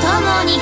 共に